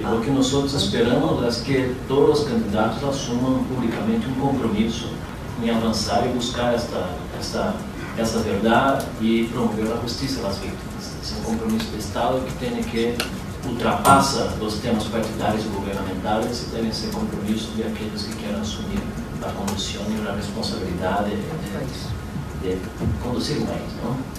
O que nós esperamos é que todos os candidatos assumam publicamente um compromisso em avançar e buscar esta, esta, esta verdade e promover a justiça das vítimas. Esse é um compromisso do Estado que tem que ultrapassa os temas partidários e governamentais e devem ser compromissos de aqueles que querem assumir a condução e a responsabilidade de, de conduzir o país. Não?